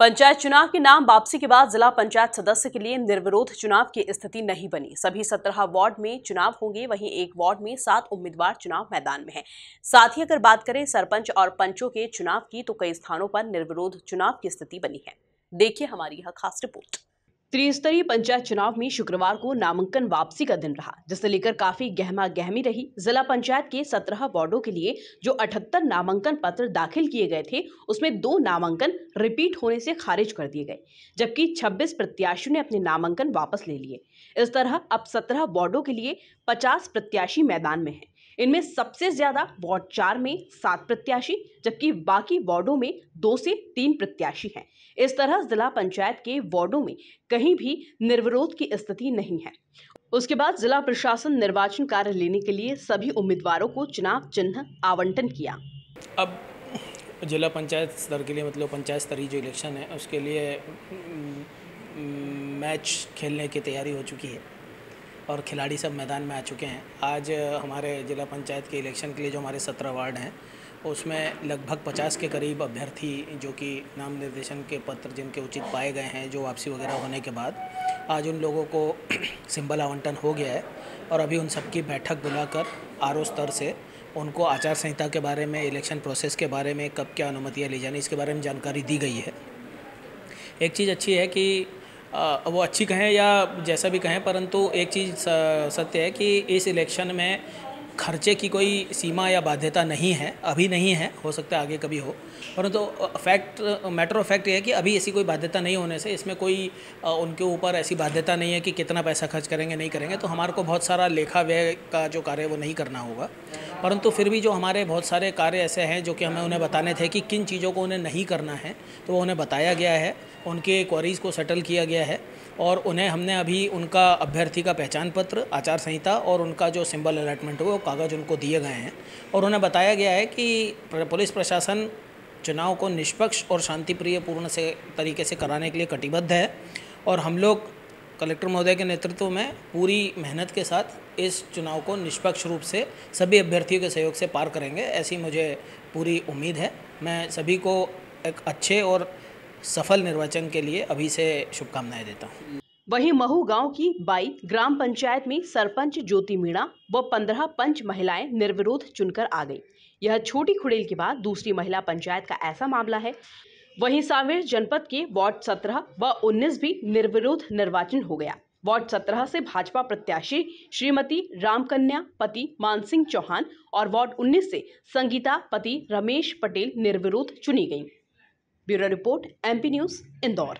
पंचायत चुनाव के नाम वापसी के बाद जिला पंचायत सदस्य के लिए निर्विरोध चुनाव की स्थिति नहीं बनी। सभी सत्रह वार्ड में चुनाव होंगे, वहीं एक वार्ड में सात उम्मीदवार चुनाव मैदान में हैं। साथ ही अगर बात करें सरपंच और पंचों के चुनाव की तो कई स्थानों पर निर्विरोध चुनाव की स्थिति बनी है। देखिए हमारी यह खास रिपोर्ट। त्रिस्तरीय पंचायत चुनाव में शुक्रवार को नामांकन वापसी का दिन रहा जिसे लेकर काफ़ी गहमा गहमी रही। जिला पंचायत के सत्रह वार्डो के लिए जो अठहत्तर नामांकन पत्र दाखिल किए गए थे, उसमें दो नामांकन रिपीट होने से खारिज कर दिए गए, जबकि 26 प्रत्याशियों ने अपने नामांकन वापस ले लिए। इस तरह अब सत्रह वार्डो के लिए पचास प्रत्याशी मैदान में हैं। इनमें सबसे ज़्यादा वार्ड चार में सात प्रत्याशी, जबकि बाकी वार्डों में दो से तीन प्रत्याशी हैं। इस तरह जिला पंचायत के वार्डों में कहीं भी निर्विरोध की स्थिति नहीं है। उसके बाद जिला प्रशासन निर्वाचन कार्य लेने के लिए सभी उम्मीदवारों को चुनाव चिन्ह आवंटन किया। अब जिला पंचायत स्तर के लिए मतलब पंचायत स्तरीय जो इलेक्शन है, उसके लिए मैच खेलने की तैयारी हो चुकी है। और खिलाड़ी सब मैदान में आ चुके हैं। आज हमारे ज़िला पंचायत के इलेक्शन के लिए जो हमारे सत्रह वार्ड हैं, उसमें लगभग पचास के करीब अभ्यर्थी जो कि नाम निर्देशन के पत्र जिनके उचित पाए गए हैं, जो वापसी वगैरह होने के बाद, आज उन लोगों को सिंबल आवंटन हो गया है और अभी उन सबकी बैठक बुलाकर आर स्तर से उनको आचार संहिता के बारे में, इलेक्शन प्रोसेस के बारे में कब क्या अनुमतियाँ ली जानी, इसके बारे में जानकारी दी गई है। एक चीज़ अच्छी है कि वो अच्छी कहें या जैसा भी कहें, परंतु एक चीज़ सत्य है कि इस इलेक्शन में खर्चे की कोई सीमा या बाध्यता नहीं है, अभी नहीं है, हो सकता है आगे कभी हो। परंतु तो फैक्ट मैटर ऑफ़ फैक्ट ये है कि अभी ऐसी कोई बाध्यता नहीं होने से, इसमें कोई उनके ऊपर ऐसी बाध्यता नहीं है कि कितना पैसा खर्च करेंगे, नहीं करेंगे तो हमारे को बहुत सारा लेखा व्यय का जो कार्य वो नहीं करना होगा। परंतु फिर भी जो हमारे बहुत सारे कार्य ऐसे हैं जो कि हमें उन्हें बताने थे कि किन चीज़ों को उन्हें नहीं करना है तो वो उन्हें बताया गया है, उनके क्वारीज़ को सेटल किया गया है। और उन्हें हमने अभी उनका अभ्यर्थी का पहचान पत्र, आचार संहिता और उनका जो सिंबल अलाटमेंट हुआ वो कागज़ उनको दिए गए हैं। और उन्हें बताया गया है कि पुलिस प्रशासन चुनाव को निष्पक्ष और शांतिप्रिय पूर्ण से, तरीके से कराने के लिए कटिबद्ध है और हम लोग कलेक्टर महोदय के नेतृत्व में पूरी मेहनत के साथ इस चुनाव को निष्पक्ष रूप से सभी अभ्यर्थियों के सहयोग से पार करेंगे, ऐसी मुझे पूरी उम्मीद है। मैं सभी को एक अच्छे और सफल निर्वाचन के लिए अभी से शुभकामनाएँ देता हूँ। वहीं महू गाँव की बाई ग्राम पंचायत में सरपंच ज्योति मीणा व पंद्रह पंच महिलाएँ निर्विरोध चुनकर आ गई। यह छोटी खुड़ेल के बाद दूसरी महिला पंचायत का ऐसा मामला है। वहीं सावेर जनपद के वार्ड सत्रह व उन्नीस भी निर्विरोध निर्वाचन हो गया। वार्ड सत्रह से भाजपा प्रत्याशी श्रीमती रामकन्या, पति मानसिंह चौहान और वार्ड उन्नीस से संगीता, पति रमेश पटेल निर्विरोध चुनी गई bureau report MP news Indore.